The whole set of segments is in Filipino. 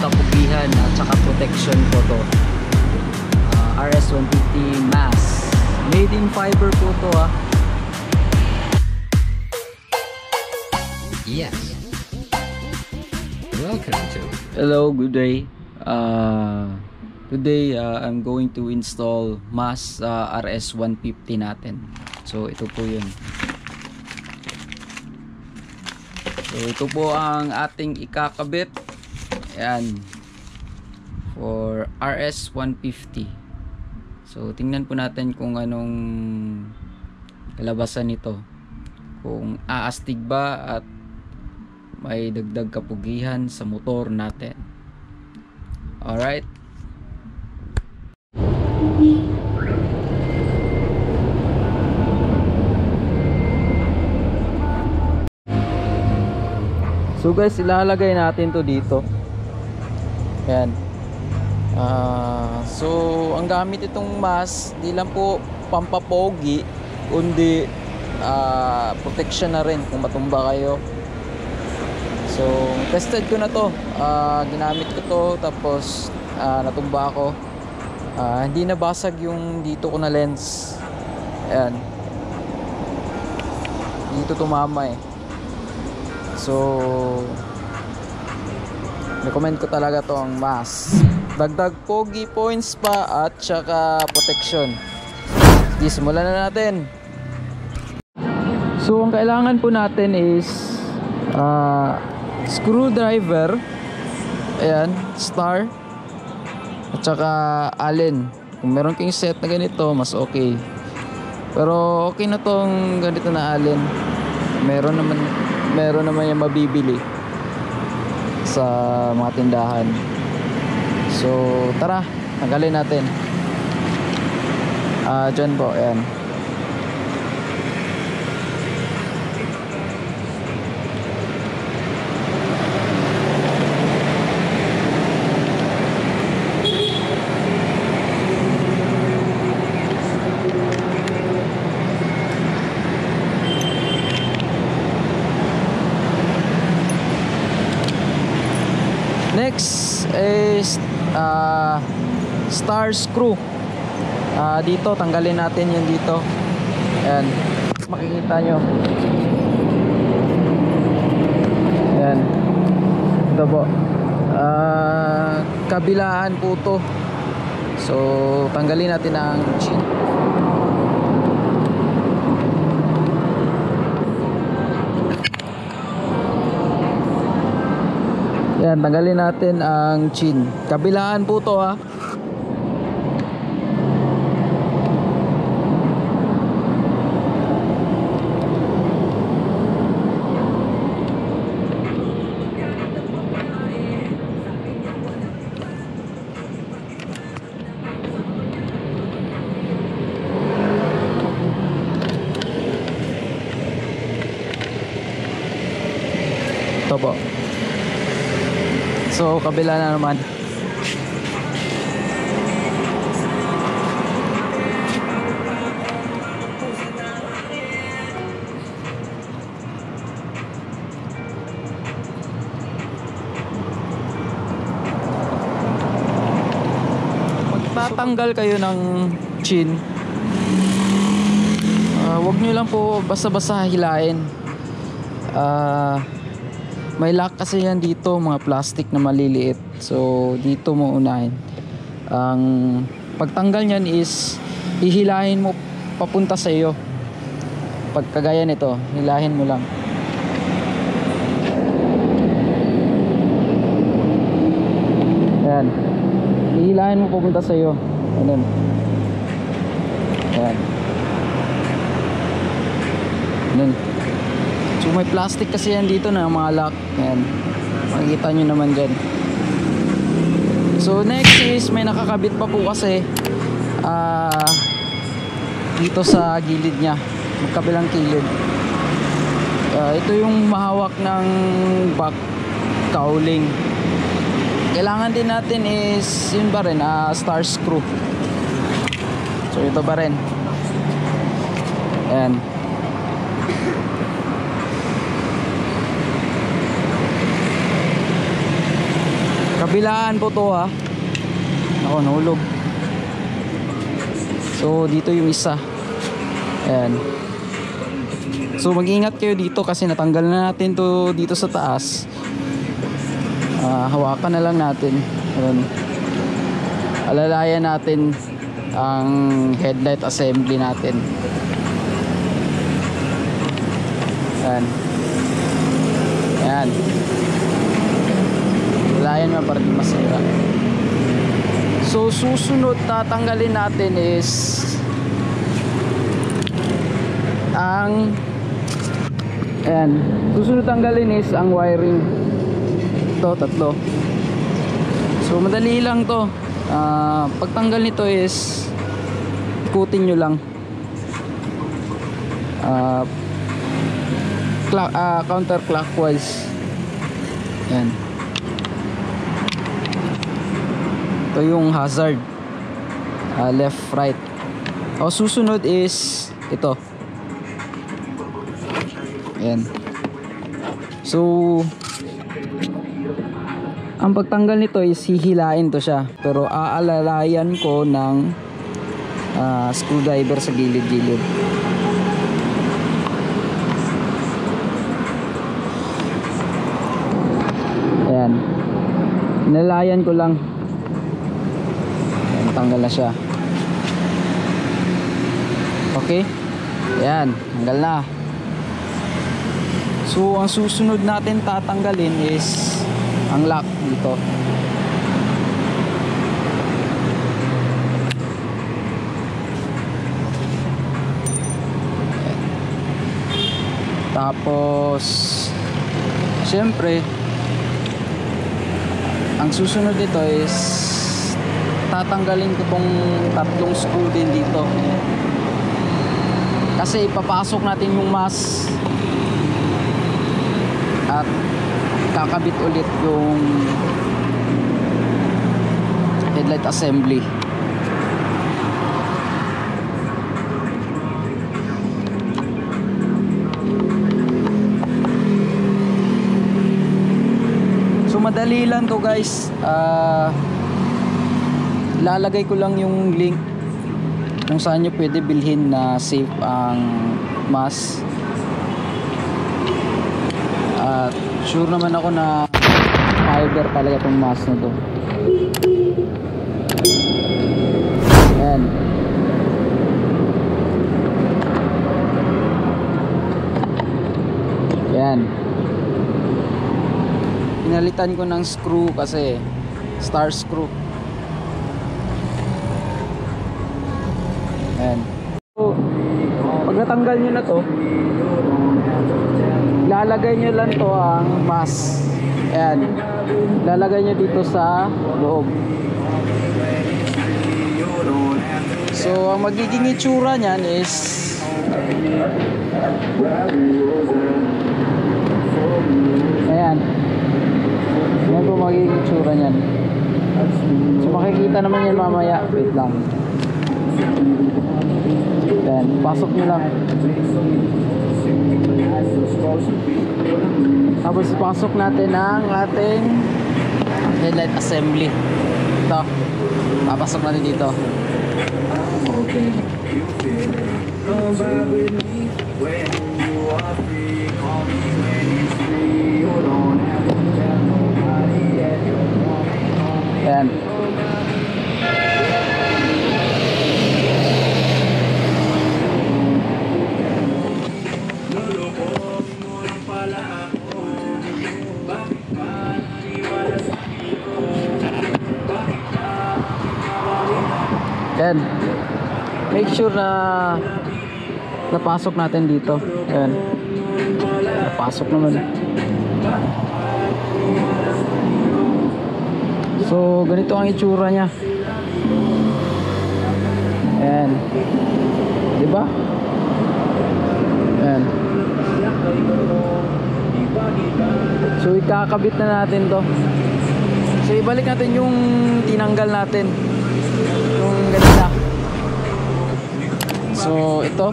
kapugihan at saka protection po to uh, RS150 mass made in fiber po to ah Yes. Welcome to Hello, good day. Uh, today, uh, I'm going to install MAS uh, RS150 natin. So, ito po yun. So, ito po ang ating ikakabit. Ayan. For RS150. So, tingnan po natin kung anong kalabasan nito. Kung aastig ba at may dagdag kapugihan sa motor natin. Alright. So guys, ilalagay natin to dito. Yan. Ah, so ang gamit itong mask, di lang po pampapogi, kundi ah, protection na rin kung matumba kayo. So, tested ko na to. Ah, ginamit ko to tapos ah, natumba ako. Ah, hindi nabasag yung dito ko na lens. Ayan. Dito tumama eh. So, recommend ko talaga to ang mask. Dagdag pogi points pa at saka protection. Sige, simulan na natin. So, ang kailangan po natin is ah screwdriver ayan, star at saka allen kung meron kayong set na ganito mas okay pero okay na tong ganito na allen meron naman meron naman yung mabibili sa mga tindahan. So tara tanggalin natin. Ah dyan po ayan Next is uh, star screw. Ah, dito tanggalin natin yung dito. Ayan. Makikita nyo. Ayan. Ito po. Ah, kabilaan po to. So, tanggalin natin ang chin. Yan, tanggalin natin ang chin. Kabilaan po to ha. So, kabila na naman. Magtatanggal kayo ng chin. Ah, wag nyo lang po basta-basta hilain. Ah, may lock kasi yan dito, mga plastic na maliliit. So, dito mo unahin. Ang pagtanggal niyan is hihilahin mo papunta sa iyo. Pag kagaya nito, hilahin mo lang. Ayan. Hihilahin mo papunta sa iyo. Ayan. Ayan. May plastic kasi yan dito na mga lock. Ayan. Makikita nyo naman dyan. So next is may nakakabit pa po kasi ah dito sa gilid niya. Magkabilang kilid. Ah, ito yung mahawak ng back cowling. Kailangan din natin is yun ba rin, ah, star screw. So ito ba rin. Ayan. Kabilaan po to ha. Ako, nahulog. So, dito yung isa. Ayan. So, mag-ingat kayo dito kasi natanggal na natin to dito sa taas. Ah, hawakan na lang natin. Ayan. Alalayan natin ang headlight assembly natin. Ayan. Ayan. Alalayan mo para di masira. So susunod tatanggalin natin is ang ayan, susunod tanggalin is ang wiring. Ito, tatlo. So madali lang to. Ah, pagtanggal nito is ikutin nyo lang. Ah, clock, ah, counterclockwise. Yan. Ito yung hazard. Ah, left, right. O susunod is ito. Yan. So, ang pagtanggal nito is hihilain to siya. Pero aalalayan ko ng ah, screwdriver sa gilid-gilid. Ayan. Nalayan ko lang. Tanggal na siya. Okay? Ayan, tanggal na. So, ang susunod natin tatanggalin is ang lock dito. Tapos, syempre, ang susunod nito is tatanggalin ko tong tatlong screw din dito. Kasi ipapasok natin yung mask at kakabit ulit yung headlight assembly. So madali lang to guys. Ah lalagay ko lang yung link kung saan nyo pwede bilhin na safe ang mask. At sure naman ako na fiber talaga tong mask na to. Ayan. Ayan. Pinalitan ko ng screw kasi star screw. Ayan. So, pag natanggal nyo na to, lalagay nyo lang to ang mask. Ayan. Lalagay nyo dito sa loob. So, ang magiging itsura niyan is Ayan. Yan po magiging itsura niyan. So, makikita naman yan mamaya. Wait lang. Then, pasok nyo lang. Tapos pasok natin ang ating headlight assembly. Ito. Papasok natin dito. Ayan. Sure na napasok natin dito. Yan. Napasok naman. So, ganito ang itsura niya. Yan. Di ba? Yan. So, ikakabit na natin to. So, ibalik natin yung tinanggal natin. So, ito.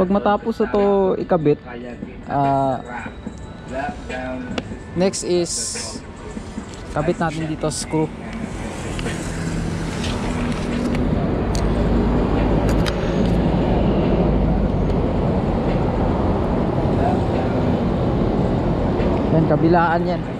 Pag matapos na to ikabit, ah, next is kabit natin dito screw. Yan, kabilaan yan.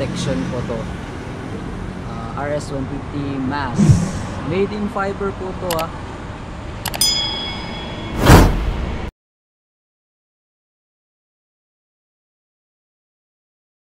protection po to. Ah, RS-150 mass. Made in fiber po to ah.